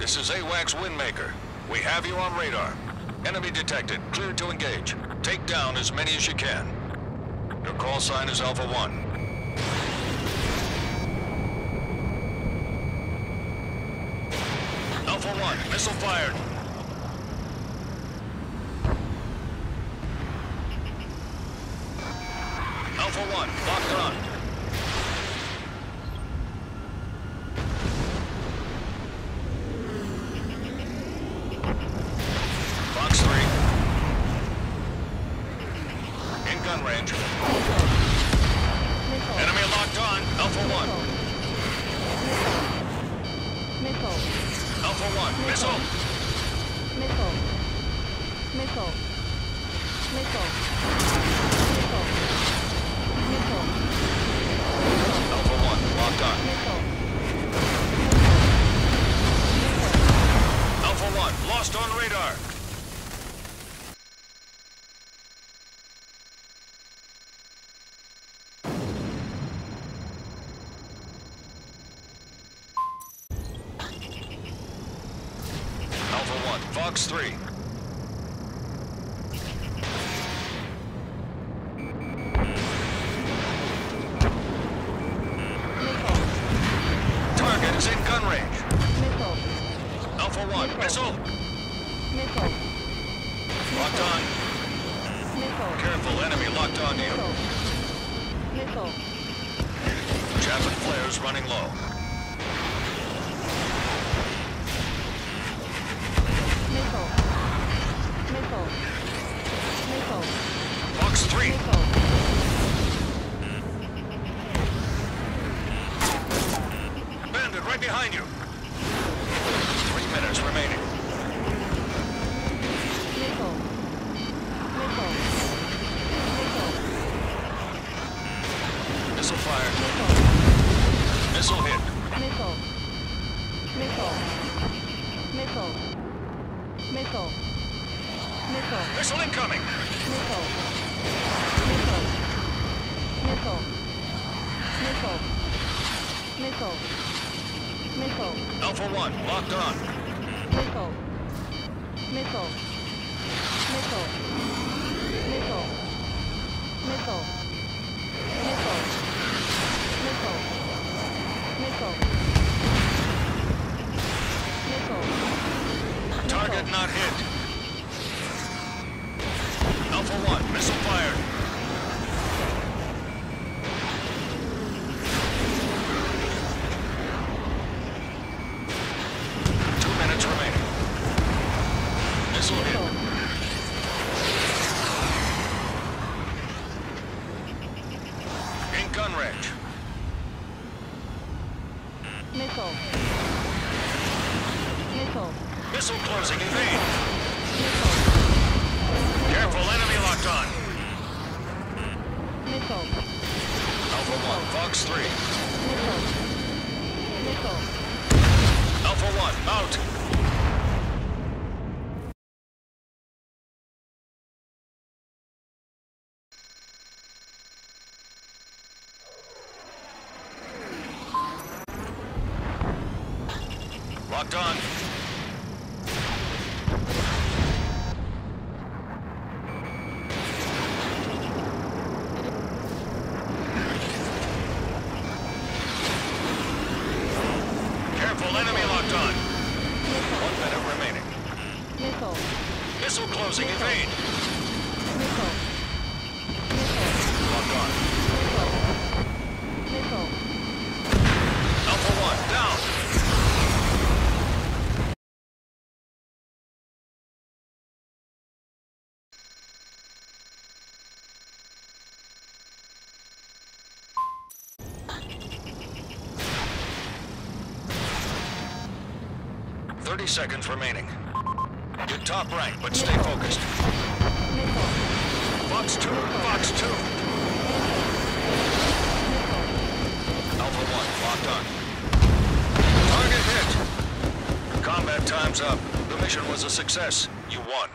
This is AWACS Windmaker. We have you on radar. Enemy detected. Clear to engage. Take down as many as you can. Your call sign is Alpha 1. Alpha 1, missile fired. Alpha 1, locked on. Fox 3. In gun range. Enemy locked on. Alpha 1. Missile. Alpha 1. Missile. Missile. Missile. Missile. Missile. Missile. Fox 3. Missile. Target is in gun range. Missile. Alpha 1. Missile. Missile. Locked on. Missile. Careful. Enemy locked on you. Missile. Missile. Chaff and flares running low. Fox three. Bandit right behind you. Missile. Incoming. Missile. Missile. Missile. Missile. Missile. Missile. Alpha 1, locked on. Missile. Missile. Missile. Missile. Missile. Missile. Missile. Missile. Target not hit. Alpha 1, missile fired. Two minutes remaining. Missile hit. Missile. In gun range. Missile. Missile. Closing, evade. Missile. Careful, enemy locked on. Missile. Alpha 1, Fox 3. Missile. Missile. Alpha 1, out. Locked on. Careful, enemy locked on. One minute remaining. Missile. Missile closing, evade. Missile. Missile. 30 seconds remaining. You're top rank, but stay focused. Fox 2, Fox 2. Alpha 1, locked on. Target hit. Combat time's up. The mission was a success. You won.